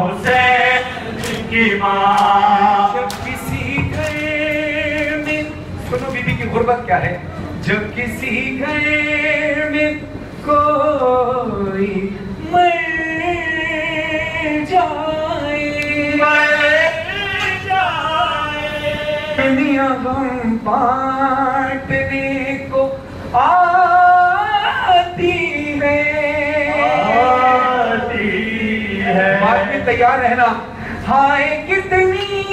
حسین کی ماں۔ جب کسی گھر میں سنو بی بی کی غربت کیا ہے؟ جب کسی گھر میں کوئی مر جائے دنیا غم بانٹنے بات میں تیار رہنا۔ ہائے کتنی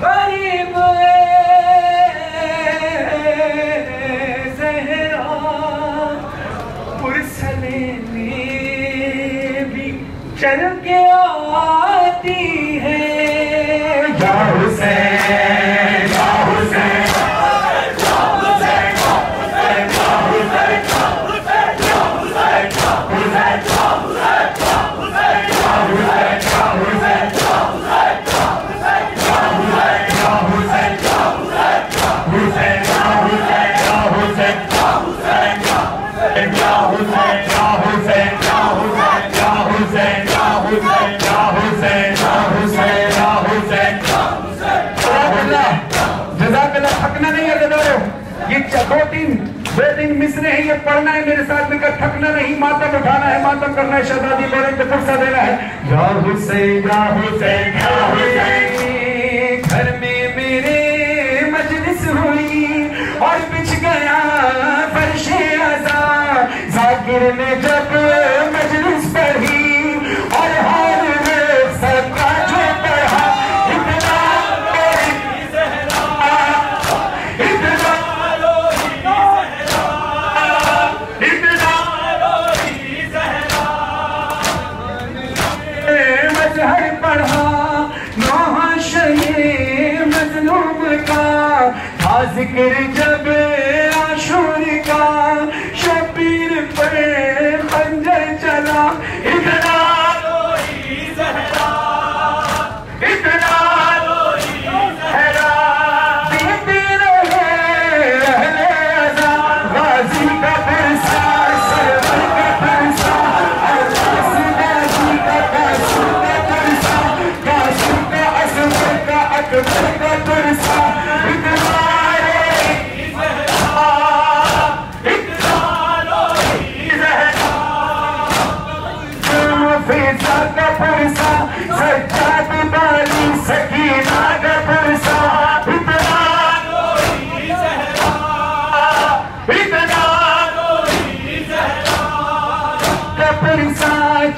غریب میں بھی چل کے آتی ہے۔ یا حسین۔ جزاک اللہ تھکنا نہیں ہے جدارو یہ دو تین دو تین مصرے ہیں، یہ پڑھنا ہے میرے ساتھ میں کر تھکنا نہیں، ماتم اٹھانا ہے، ماتم کرنا ہے، شہزادی میرے کو فرصہ دینا ہے۔ یا حسین یا حسین یا حسین۔ گھر میں میرے مجلس ہوئی اور بچ گیا فرش ازا ذاکر نے جب ذکر جب عاشور کا شبیر پر خنجر چلا اتنا پرسا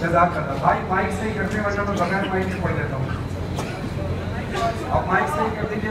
جزاک اللہ بھائی مائک سے ہی کرتے ورنہ میں بغیر مائک سے پڑھ دیتا ہوں۔ اب مائک سے ہی کر دیجیے